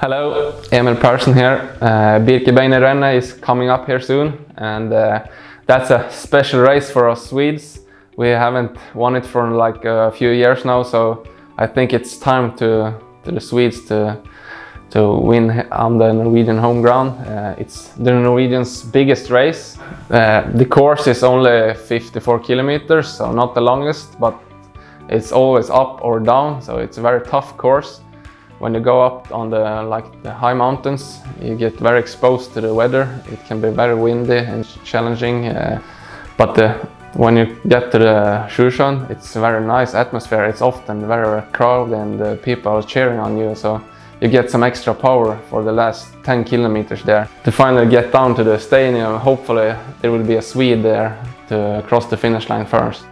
Hello, Emil Persson here. Uh, Renne is coming up here soon and uh, that's a special race for us Swedes. We haven't won it for like a few years now so I think it's time to, to the Swedes to, to win on the Norwegian home ground. Uh, it's the Norwegians biggest race. Uh, the course is only 54 kilometers so not the longest but it's always up or down so it's a very tough course when you go up on the like the high mountains you get very exposed to the weather. It can be very windy and challenging uh, but the, when you get to the Sjusjøen, it's a very nice atmosphere. It's often very crowded and uh, people are cheering on you so you get some extra power for the last 10 kilometers there. To finally get down to the stadium hopefully there will be a Swede there to cross the finish line first